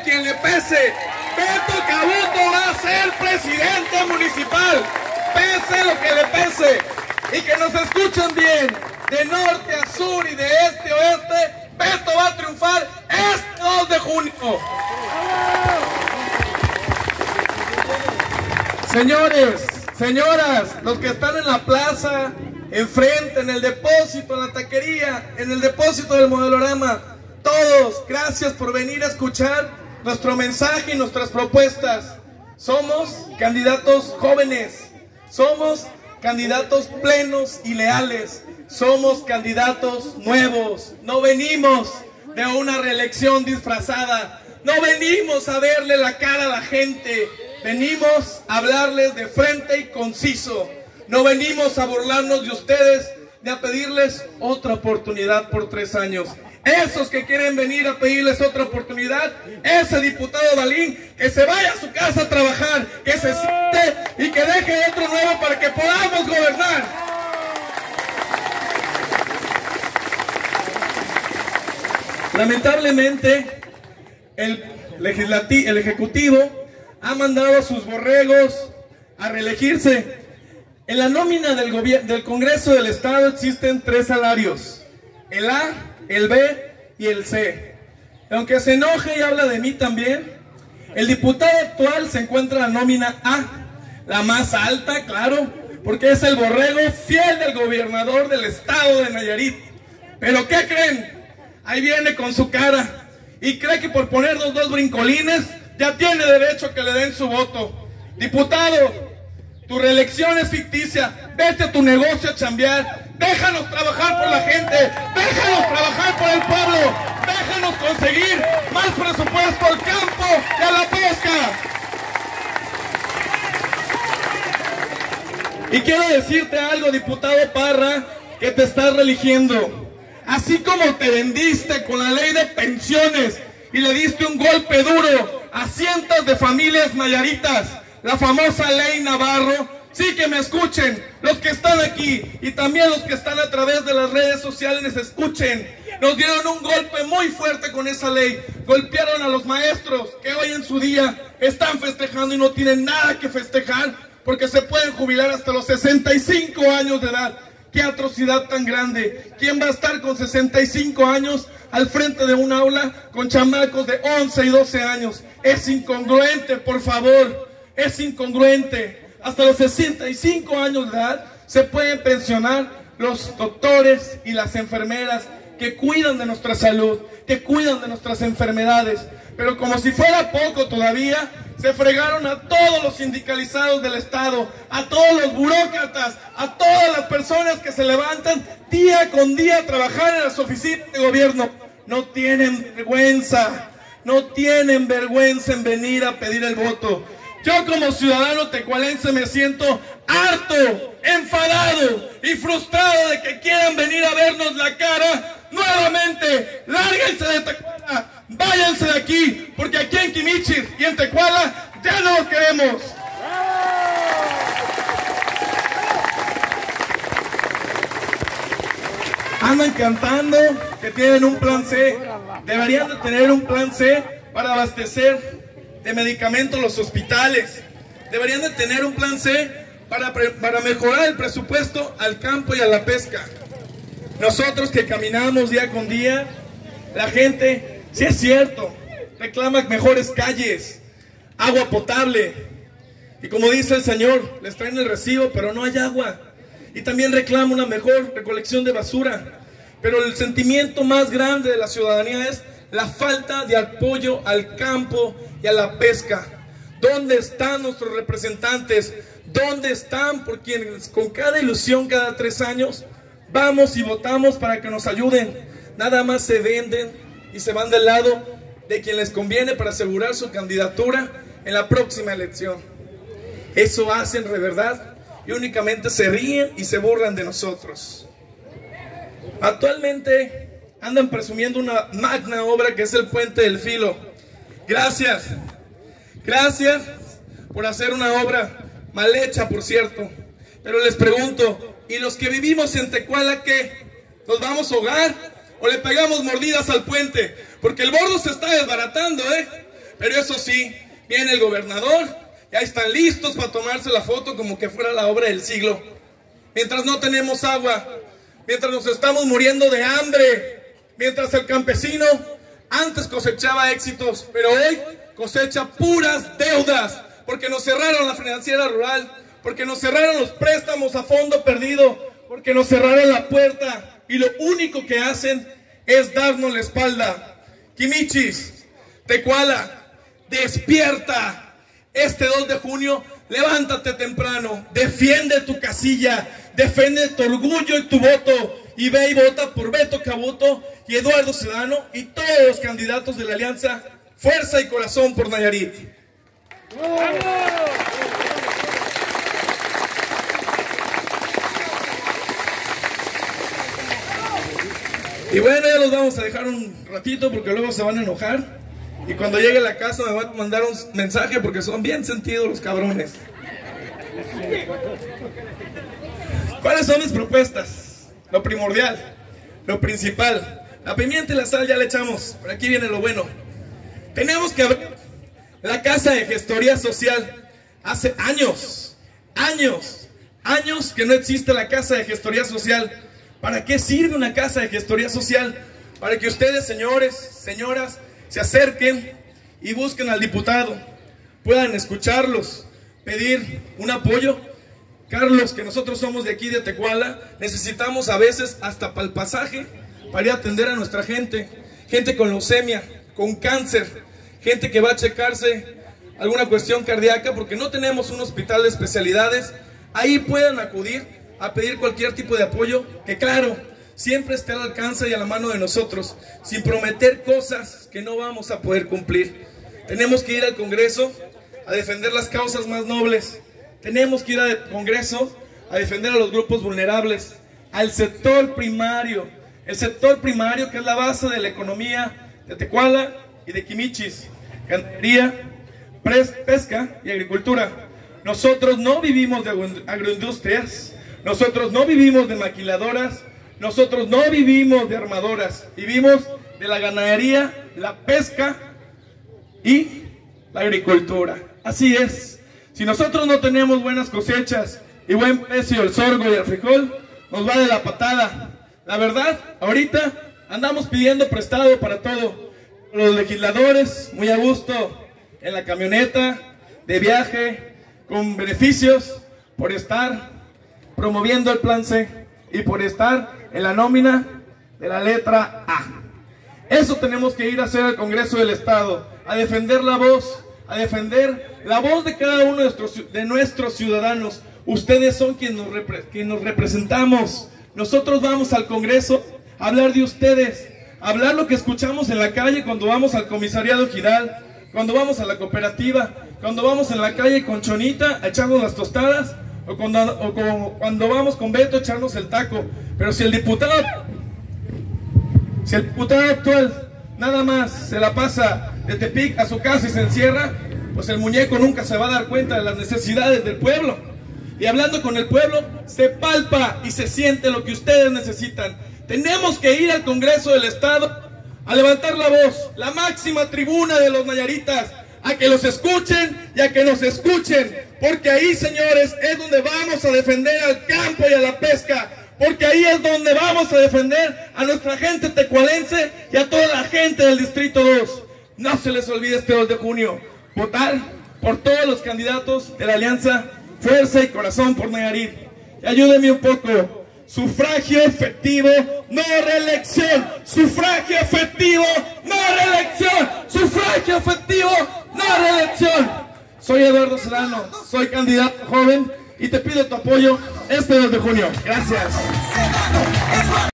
quien le pese. Beto Cabuto va a ser presidente municipal, pese lo que le pese. Y que nos escuchen bien, de norte a sur y de este a oeste, Beto va a triunfar este 2 de junio. Señores, señoras, los que están en la plaza, enfrente, en el depósito, en la taquería, en el depósito del modelorama, todos, gracias por venir a escuchar nuestro mensaje y nuestras propuestas. Somos candidatos jóvenes, somos candidatos plenos y leales, somos candidatos nuevos, no venimos de una reelección disfrazada, no venimos a verle la cara a la gente, venimos a hablarles de frente y conciso, no venimos a burlarnos de ustedes ni a pedirles otra oportunidad por tres años. Esos que quieren venir a pedirles otra oportunidad, ese diputado Dalín, que se vaya a su casa a trabajar, que se siente y que deje otro nuevo para que podamos gobernar. Lamentablemente, el, legislativo, el Ejecutivo ha mandado a sus borregos a reelegirse. En la nómina del, del Congreso del Estado existen tres salarios. El A, el B y el C. Aunque se enoje y habla de mí también, el diputado actual se encuentra en la nómina A, la más alta, claro, porque es el borrego fiel del gobernador del estado de Nayarit. Pero ¿qué creen? Ahí viene con su cara y cree que por poner los dos brincolines ya tiene derecho a que le den su voto. Diputado, tu reelección es ficticia. Vete a tu negocio a chambear. Déjanos trabajar por la gente. Déjanos trabajar por el pueblo. Déjanos conseguir más presupuesto al campo y a la pesca. Y quiero decirte algo, diputado Parra, que te estás religiendo. Así como te vendiste con la ley de pensiones y le diste un golpe duro a cientos de familias mayaritas, la famosa ley Navarro, sí que me escuchen, los que están aquí y también los que están a través de las redes sociales, escuchen. Nos dieron un golpe muy fuerte con esa ley. Golpearon a los maestros que hoy en su día están festejando y no tienen nada que festejar porque se pueden jubilar hasta los 65 años de edad. ¡Qué atrocidad tan grande! ¿Quién va a estar con 65 años al frente de un aula con chamacos de 11 y 12 años? Es incongruente, por favor. Es incongruente. Hasta los 65 años de edad se pueden pensionar los doctores y las enfermeras que cuidan de nuestra salud, que cuidan de nuestras enfermedades. Pero como si fuera poco todavía, se fregaron a todos los sindicalizados del Estado, a todos los burócratas, a todas las personas que se levantan día con día a trabajar en las oficinas de gobierno. No tienen vergüenza, no tienen vergüenza en venir a pedir el voto. Yo como ciudadano tecualense me siento harto, enfadado y frustrado de que quieran venir a vernos la cara nuevamente. Lárguense de Tecuala, váyanse de aquí, porque aquí en Quimichis y en Tecuala ya no los queremos. Andan cantando que tienen un plan C. Deberían de tener un plan C para abastecer de medicamentos los hospitales. Deberían de tener un plan C para, para mejorar el presupuesto al campo y a la pesca. Nosotros que caminamos día con día, la gente, si es cierto, reclama mejores calles, agua potable. Y como dice el Señor, les traen el recibo, pero no hay agua. Y también reclama una mejor recolección de basura. Pero el sentimiento más grande de la ciudadanía es la falta de apoyo al campo y a la pesca. ¿Dónde están nuestros representantes? ¿Dónde están por quienes con cada ilusión cada tres años vamos y votamos para que nos ayuden? Nada más se venden y se van del lado de quien les conviene para asegurar su candidatura en la próxima elección. Eso hacen de verdad y únicamente se ríen y se burlan de nosotros. Actualmente andan presumiendo una magna obra que es el puente del filo. Gracias, gracias por hacer una obra mal hecha, por cierto. Pero les pregunto, ¿y los que vivimos en Tecuala qué? ¿Nos vamos a ahogar o le pegamos mordidas al puente? Porque el bordo se está desbaratando, ¿eh? Pero eso sí, viene el gobernador, ya están listos para tomarse la foto como que fuera la obra del siglo. Mientras no tenemos agua, mientras nos estamos muriendo de hambre, mientras el campesino antes cosechaba éxitos, pero hoy cosecha puras deudas, porque nos cerraron la financiera rural, porque nos cerraron los préstamos a fondo perdido, porque nos cerraron la puerta y lo único que hacen es darnos la espalda. Kimichis, Tecuala, despierta. Este 2 de junio, levántate temprano, defiende tu casilla, defiende tu orgullo y tu voto. Y ve y vota por Beto Cabuto y Eduardo Sedano y todos los candidatos de la alianza Fuerza y Corazón por Nayarit. Y bueno, ya los vamos a dejar un ratito porque luego se van a enojar. Y cuando llegue a la casa me van a mandar un mensaje porque son bien sentidos los cabrones. ¿Cuáles son mis propuestas? Lo primordial, lo principal. La pimienta y la sal ya le echamos. Por aquí viene lo bueno. Tenemos que abrir la casa de gestoría social. Hace años, años, años que no existe la casa de gestoría social. ¿Para qué sirve una casa de gestoría social? Para que ustedes, señores, señoras, se acerquen y busquen al diputado, puedan escucharlos, pedir un apoyo. Carlos, que nosotros somos de aquí de Tecuala, necesitamos a veces hasta para el pasaje para ir a atender a nuestra gente, gente con leucemia, con cáncer, gente que va a checarse alguna cuestión cardíaca porque no tenemos un hospital de especialidades, ahí puedan acudir a pedir cualquier tipo de apoyo, que claro, siempre esté al alcance y a la mano de nosotros, sin prometer cosas que no vamos a poder cumplir. Tenemos que ir al Congreso a defender las causas más nobles. Tenemos que ir al Congreso a defender a los grupos vulnerables, al sector primario. El sector primario que es la base de la economía de Tecuala y de Quimichis, ganadería, pesca y agricultura. Nosotros no vivimos de agroindustrias, nosotros no vivimos de maquiladoras, nosotros no vivimos de armadoras, vivimos de la ganadería, la pesca y la agricultura. Así es. Si nosotros no tenemos buenas cosechas y buen precio el sorgo y el frijol, nos va de la patada. La verdad, ahorita andamos pidiendo prestado para todo. Los legisladores, muy a gusto, en la camioneta, de viaje, con beneficios, por estar promoviendo el plan C y por estar en la nómina de la letra A. Eso tenemos que ir a hacer al Congreso del Estado, a defender la voz, a defender la voz de cada uno de nuestros, ciudadanos. Ustedes son quienes nos, quien nos representamos. Nosotros vamos al Congreso a hablar de ustedes, a hablar lo que escuchamos en la calle cuando vamos al comisariado Giral, cuando vamos a la cooperativa, cuando vamos en la calle con Chonita a echarnos las tostadas, o cuando, cuando vamos con Beto a echarnos el taco. Pero si el diputado, si el diputado actual nada más se la pasa de Tepic a su casa y se encierra, pues el muñeco nunca se va a dar cuenta de las necesidades del pueblo. Y hablando con el pueblo, se palpa y se siente lo que ustedes necesitan. Tenemos que ir al Congreso del Estado a levantar la voz, la máxima tribuna de los Nayaritas, a que los escuchen y a que nos escuchen, porque ahí, señores, es donde vamos a defender al campo y a la pesca, porque ahí es donde vamos a defender a nuestra gente tecualense y a toda la gente del Distrito 2. No se les olvide este 2 de junio, votar por todos los candidatos de la Alianza Fuerza y Corazón por Nayarit. Ayúdenme un poco. Sufragio efectivo, no reelección. Sufragio efectivo, no reelección. Sufragio efectivo, no reelección. Soy Eduardo Serrano, soy candidato joven y te pido tu apoyo este 2 de junio. Gracias.